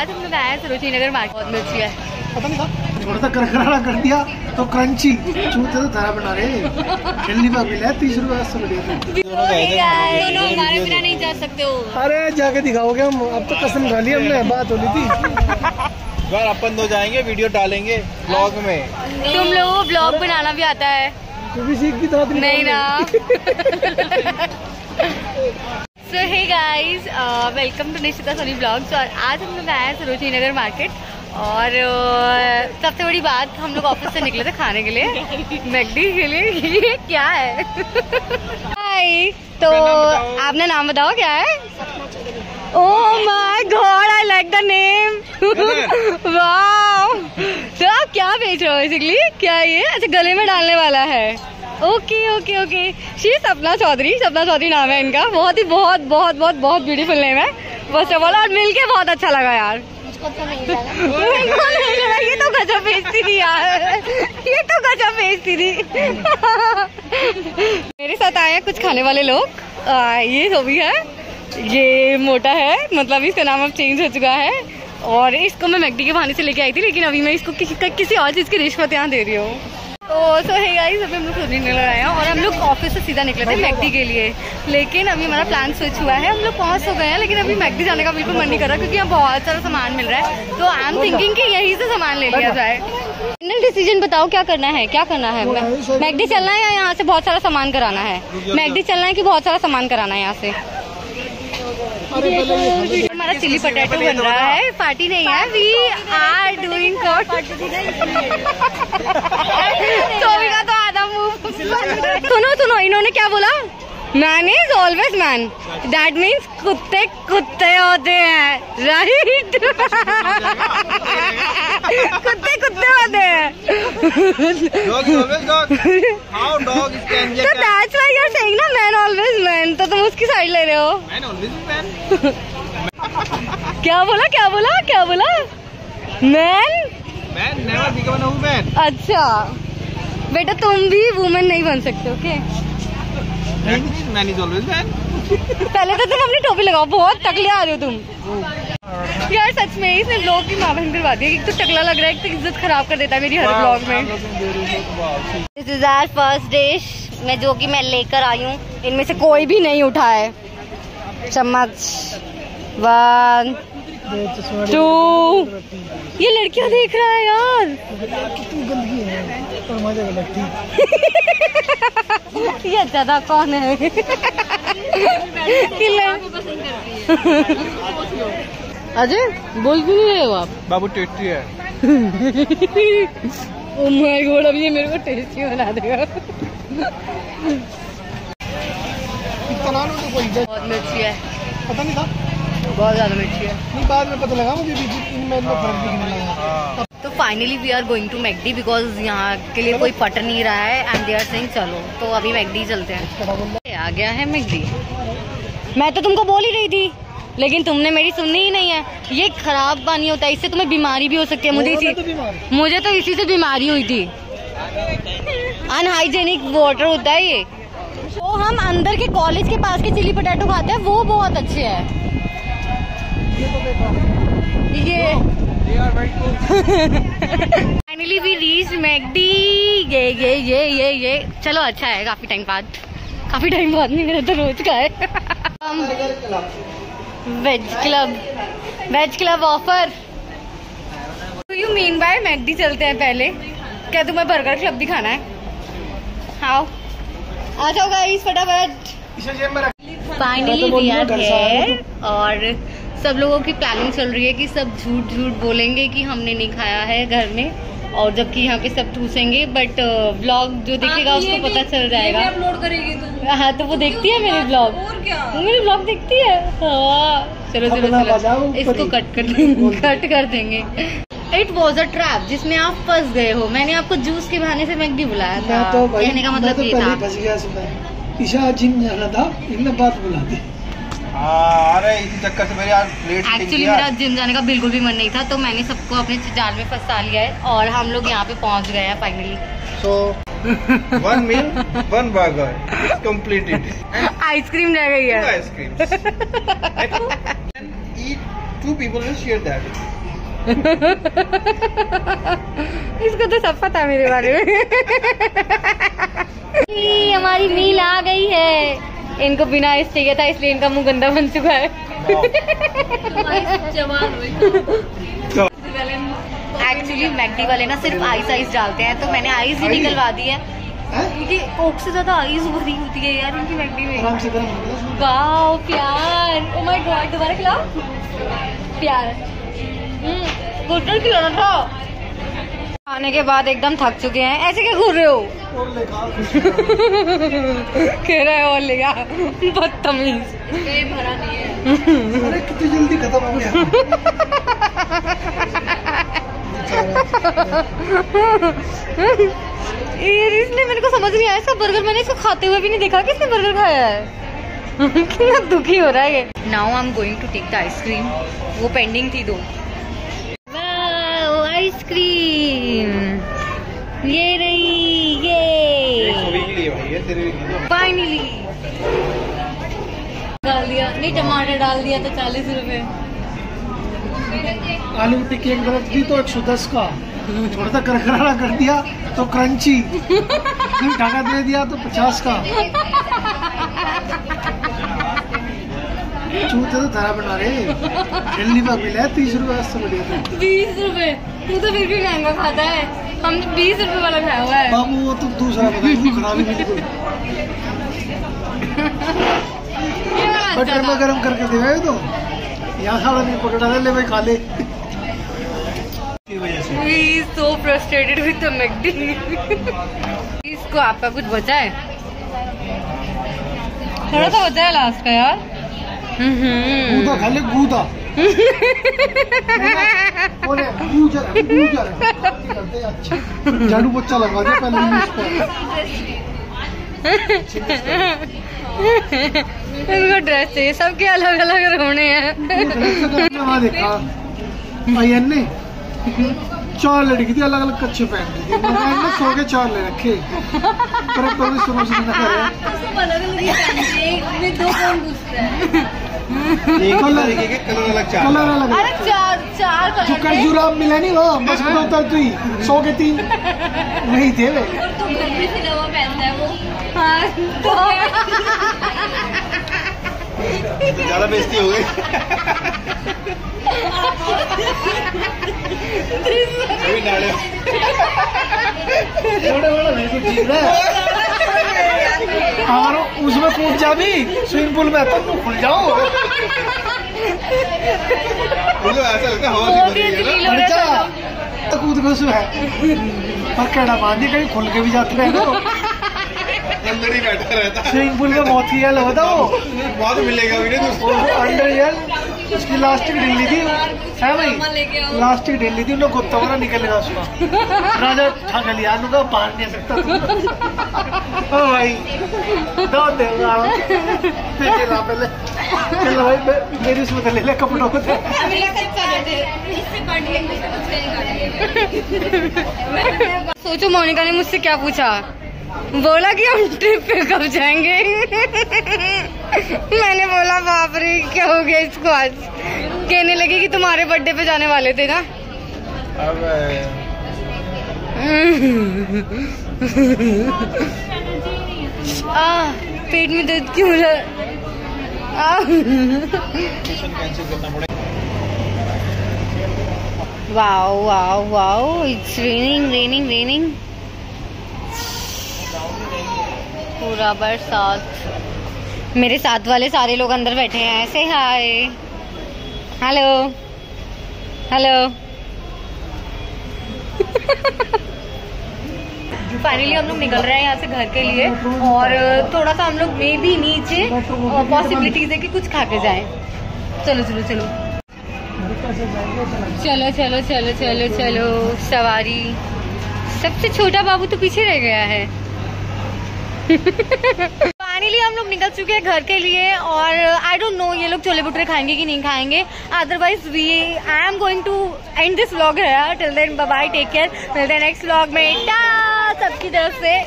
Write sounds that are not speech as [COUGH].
आज हम लोग आए हैं सरोजनी नगर मार्केट बहुत मिर्ची है। पता नहीं थोड़ा सा करकराना कर दिया तो क्रंची चूते तो तारा बना रहे। खेलनी पर मिला तीस रुपए रुपए दोनों हमारे बिना नहीं जा सकते हो। अरे जाके दिखाओगे हम। अब तो कसम खा ली हमने बात हो रही थी। यार अपन दो जाएँगे वीडियो डालेंगे ब्लॉग में। तुम लोगों को ब्लॉग बनाना भी आता है। तू भी सीख की था नहीं ना। So hey guys welcome to Nishchita Soni blogs और आज हम लोग आए हैं सरोजनी नगर मार्केट और uh, सबसे बड़ी बात हम लोग ऑफ़िस से निकले थे खाने के लिए। मैगडी के लिए ये क्या है? हाय तो आपने नाम बताओ क्या है? ओह my god I like the name wow तो आप क्या बेच रहे हो बेसिकली क्या ये? अच्छा गले में डालने वाला है। Okay okay okay Shri Sapna Chaudhary Sapna Chaudhary नाम है इनका। बहुत ही बहुत बहुत बहुत बहुत ब्यूटीफुल नेम है। फ़र्स्ट ऑफ़ ऑल और मिलके बहुत अच्छा लगा यार। मुझको [LAUGHS] नहीं लगा। ये तो गजब बेचती थी यार। ये तो गजब बेचती थी। मेरे साथ आए हैं कुछ खाने वाले लोग। आ, ये सोभी है ये मोटा है। मतलब इसका नाम अब चेंज हो चुका है। और इसको मैं मैगडी के बहाने से लेके आई थी लेकिन अभी मैं इसको किसी, किसी और चीज़ की रिश्वत यहाँ दे रही हूँ। सो है गाइस अभी हम लोग खुद निकल आए हैं और हम लोग ऑफ़िस से सीधा निकले थे मैगडी के लिए। लेकिन अभी हमारा प्लान स्विच हुआ है हम लोग पहुँच तो गए हैं लेकिन अभी मैगडी जाने का बिल्कुल मन नहीं कर रहा क्योंकि यहाँ बहुत सारा सामान मिल रहा है। तो आई एम थिंकिंग कि यहीं से सामान ले लिया जाए। फाइनल डिसीज़न बताओ क्या करना है? क्या करना है मैगडी चलना है या यहाँ से बहुत सारा सामान कराना है? मैगडी चलना है कि बहुत सारा सामान कराना है यहाँ से? हमारा चिली पटेटो बन रहा है। पार्टी नहीं है। वी आर डूइंग का तो आधा मुँह। सुनो सुनो इन्होंने क्या बोला? Man is always man that means कुत्ते कुत्ते होते हैं। राइट कुत्ते कुत्ते होते हैं। तो that's why you are saying ना मैन ऑलवेज मैन तो तुम उसकी साइड ले रहे हो। Man always man. क्या बोला क्या बोला क्या बोला? Man woman. अच्छा। बेटा तुम भी वुमेन नहीं बन सकते ओके पहले तो तुम अपनी टोपी लगाओ बहुत टकले आ रहे हो तुम। यार सच में इसने ब्लॉग की माँ बहन करवा दी एक तो टकला लग रहा है एक तो इज़्ज़त खराब कर देता है मेरी हर ब्लॉग में। This is our first dish मैं जो कि मैं लेकर आई हूँ इनमें से कोई भी नहीं उठा है। चम्मच। वन टू ये लड़कियाँ देख रहा है यार। तू गंदगी है पर मज़ा अलग थी ये ज़्यादा कौन है? [LAUGHS] [LAUGHS] अजय बोल क्यों नहीं रहे हो आप? बाबू टेस्टी है। ओ माय गॉड अब ये मेरे को टेस्टी बना देगा। तो बहुत मिर्ची है। पता नहीं था। बहुत ज़्यादा मिर्ची है नहीं बाद में पता लगा मुझे भी इनमें इतना फ़र्क दिखने लगा। तो finally we are going to Magadi because यहाँ के लिए कोई पट नहीं रहा है एंड दे आर सेइंग चलो तो अभी मैगडी चलते हैं। आ गया है मैगडी मैं तो तुमको बोल ही रही थी लेकिन तुमने मेरी सुननी ही नहीं है। ये खराब पानी होता है इससे तुम्हें बीमारी भी हो सकती है। मुझे तो इसी बीमार मुझे तो इसी से बीमारी हुई थी। अनहाइजेनिक वाटर होता है ये। वो हम अंदर के कॉलेज के पास के चिली पटेटो खाते हैं वो बहुत अच्छे हैं। ये फाइनली वी रीच मैगडी ये ये ये ये ये. चलो अच्छा है काफ़ी टाइम बाद. काफ़ी टाइम बाद नहीं मेरा तो रोज का है. Veg club veg club offer you mean bye Magadi चलते हैं पहले? क्या तुम्हें बर्गर क्लब भी खाना है? आओ आ जाओ गाइस फटाफट. इसे जेब में रख फाइनली वी आर हूँ, हियर और सब लोगों की प्लानिंग चल रही है कि सब झूठ झूठ बोलेंगे कि हमने नहीं खाया है घर में और जबकि यहाँ पे सब ठूसेंगे बट ब्लॉग जो देखेगा उसको पता चल जाएगा। अपलोड करेगी तू। हाँ तो वो देखती है मेरे ब्लॉग वो मेरे ब्लॉग देखती है। हाँ चलो चलो चलो। इसको कट कर देंगे कट कर देंगे। इट वॉज़ अ ट्रैप जिसमें आप फंस गए हो। मैंने आपको जूस के बहाने से मैगडी बुलाया था। तो कहने का मतलब तो ये था। फंस गया सुबह ईशा जिम जाना था इनने बात बुला दी। हाँ अरे इसी चक्कर से मेरे यार प्लेट एक्चुअली मेरा जिम जाने का बिल्कुल भी मन नहीं था तो मैंने सबको अपने जाल में फंसा लिया है और हम लोग यहाँ पे पहुँच गए हैं finally so one meal one burger completed ice cream रह गई है। आइसक्रीम will share इसको तो सब पता मेरे बारे में। [LAUGHS] हमारी मील आ गई है। इनको बिना आइस चाहिए था इसलिए इनका मुँह गंदा बन चुका है। एक्चुअली मैगडी वाले ना सिर्फ़ आइस आइस डालते हैं तो मैंने आइस ही निकलवा दी है। क्योंकि कोक से ज़्यादा आइस भरी होती है यार इनकी मैगडी में। हो वाओ प्यार। ओ माय गॉड दोबारा खिलाओ। प्यार। हम्म, गुटर खिलाना था। खाने के बाद एकदम थक चुके हैं। ऐसे क्या घूर रहे हो? और कह रहा है और ले गया बदतमीज। भरा नहीं है। अरे कितनी जल्दी खत्म हो गया। ये इसलिए मेरे को समझ नहीं आया इसका बर्गर मैंने इसको खाते हुए भी नहीं देखा किसने बर्गर खाया है? [LAUGHS] कितना दुखी हो रहा है ये। Now I am going to take the ice cream वो पेंडिंग थी दो। डाल दिया नहीं टमाटर डाल दिया तो चालीस रुपए। आलू टिक्की एक तरफ़ दी तो एक सौ दस का। थोड़ा सा करकरा कर दिया तो क्रंची। फिर ढाका दे दिया तो पचास का। चूते तो तारा बना रहे। दिल्ली में मिला है तीस रुपए से बढ़िया तो। बीस रुपए। तू तो फिर भी महँगा खाता है। हमने बीस रुपए वाला खाया हुआ है। बाबू वो तो दूसरा बता तू खराबी बिल्कुल ये वाला बट अच्छा गर्मा करके तो। यहाँ नहीं पकड़ा ले भाई खा ले। की वजह से We so frustrated with the McD. इसको आपका कुछ बचा है? थोड़ा सा बचा है लास्ट का यार। गूदा खा ले गूदा। है। हैं, झाड़ू पोछा लगा दे पहले। [LAUGHS] [LAUGHS] इनको ड्रेस चाहिए। सबके अलग अलग रोने हैं। [LAUGHS] हाँ, चार लड़की थी अलग अलग कच्चे पहन दी थी। सो के चार ले रखे। पर अब तो समझ नहीं आ रहा जुराब मिला नहीं वो बस में उतर तो तू सौ के तीन। [LAUGHS] नहीं थे वे। ज़्यादा बेइज्जती हो गई। अभी नाले बड़ा हाँ, नहीं कुछ है और उसमें कूद जा भी स्विमिंग पूल में तुम खुल जाओ। मुझे ऐसा लगता है हवा है ना। कूद घुस तो है। पर कड़ा बांधी कहीं खुल के भी जाते हैं अंदर ही बैठा रहता है। स्विमिंग पूल में मौत की हाल होता वो। बहुत मिलेगा भी नहीं वो अंडर ईयर उसकी लास्टिक ढीली थी। है भाई? लास्टिक ढीली थी उन्हें कुत्ता वाला निकलेगा उसका। राजा ठग लिया नु का बाहर नहीं सकता [LAUGHS] ओ भाई दो दे फिर चला पहले। चलो भाई मेरी उसमें तो ले ले कपड़ों को तो। [LAUGHS] सोचो मोनिका ने मुझसे क्या पूछा? बोला कि हम ट्रिप पे कब जाएँगे? मैंने बोला बाप रे क्या हो गया इसको आज? कहने लगी कि तुम्हारे बर्थडे पे जाने वाले थे ना? आ, पेट में दर्द क्यों हो रहा है? आ, मिशन कैंसिल करना पूरा बरसात मेरे साथ वाले सारे लोग अंदर बैठे हैं। ऐसे हाय हेलो हेलो फाइनली हम लोग निकल रहे हैं यहाँ से घर के लिए और थोड़ा सा हम लोग मे भी नीचे पॉसिबिलिटीज है कि कुछ खा के जाएँ। चलो चलो चलो। चलो चलो चलो चलो चलो। सवारी। सबसे छोटा बाबू तो पीछे रह गया है। [LAUGHS] फाइनली हम लोग निकल चुके हैं घर के लिए और आई डोंट नो ये लोग छोले भटूरे खाएँगे कि नहीं खाएँगे। Otherwise we I am going to end this vlog है till then bye take care मिलते हैं नेक्स्ट व्लॉग में सबकी तरफ़ से।